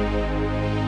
Música